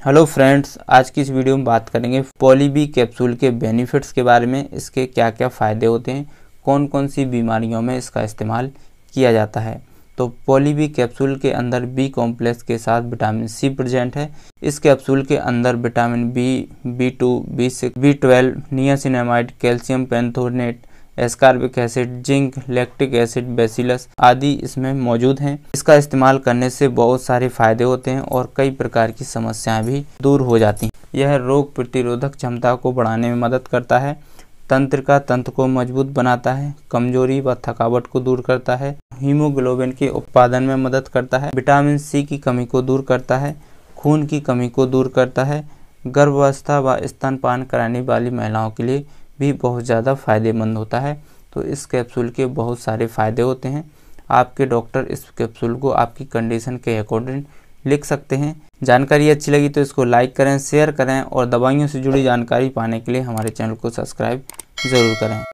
Hello friends आज की इस वीडियो में बात करेंगे पॉलीबी कैप्सूल के बेनिफिट्स के बारे में, इसके क्या क्या फ़ायदे होते हैं कौन कौन सी बीमारियों में इसका इस्तेमाल किया जाता है। तो पॉलीबी कैप्सूल के अंदर बी कॉम्प्लेक्स के साथ विटामिन सी प्रेजेंट है। इस कैप्सूल के अंदर vitamin B B two B six B twelve niacinamide calcium pantothenate ascorbic acid, zinc, lactic acid, bacillus आदि इसमें मौजूद हैं। इसका इस्तेमाल करने से बहुत सारे फ़ायदे होते हैं और कई प्रकार की समस्याएँ भी दूर हो जाती हैं। यह रोग प्रतिरोधक क्षमता को बढ़ाने में मदद करता है, तंत्र का तंत्र को मज़बूत बनाता है, कमज़ोरी व थकावट को दूर करता है, हीमोग्लोबिन के उत्पादन में मदद करता है, विटामिन सी की कमी को दूर करता है, खून की कमी को दूर करता है, गर्भावस्था व स्तनपान कराने वाली महिलाओं के लिए भी बहुत ज़्यादा फ़ायदेमंद होता है। तो इस कैप्सूल के बहुत सारे फ़ायदे होते हैं। आपके डॉक्टर इस कैप्सूल को आपकी कंडीशन के अकॉर्डिंग लिख सकते हैं। जानकारी अच्छी लगी तो इसको लाइक करें, शेयर करें और दवाइयों से जुड़ी जानकारी पाने के लिए हमारे चैनल को सब्सक्राइब ज़रूर करें।